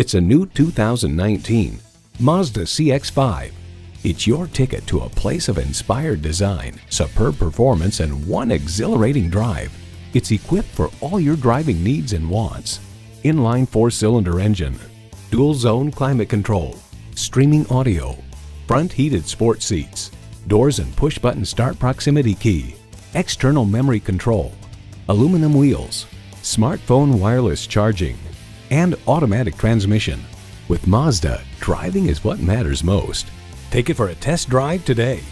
It's a new 2019 Mazda CX-5. It's your ticket to a place of inspired design, superb performance, and one exhilarating drive. It's equipped for all your driving needs and wants. Inline four-cylinder engine, dual zone climate control, streaming audio, front heated sport seats, doors and push button start proximity key, external memory control, aluminum wheels, smartphone wireless charging, and automatic transmission. With Mazda, driving is what matters most. Take it for a test drive today.